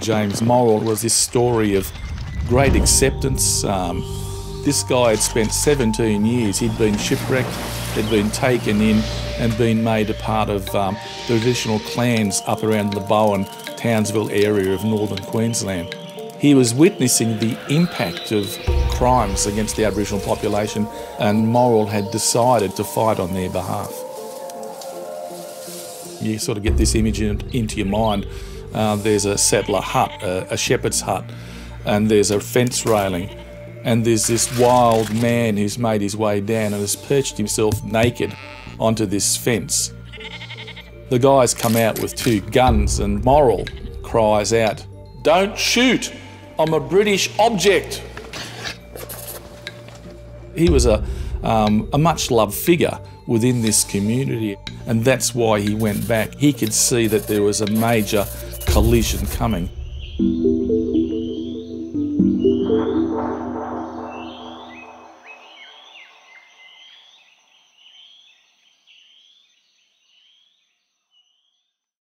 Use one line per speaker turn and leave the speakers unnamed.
James Morrill was this story of great acceptance. Um, this guy had spent 17 years, he'd been shipwrecked, had been taken in and been made a part of um, the traditional clans up around the Bowen, Townsville area of northern Queensland. He was witnessing the impact of crimes against the Aboriginal population, and Morrill had decided to fight on their behalf. You sort of get this image in, into your mind. Uh, there's a settler hut, a, a shepherd's hut, and there's a fence railing, and there's this wild man who's made his way down and has perched himself naked onto this fence. The guys come out with two guns, and Morrill cries out, Don't shoot! I'm a British object! He was a, um, a much loved figure within this community, and that's why he went back. He could see that there was a major collision coming.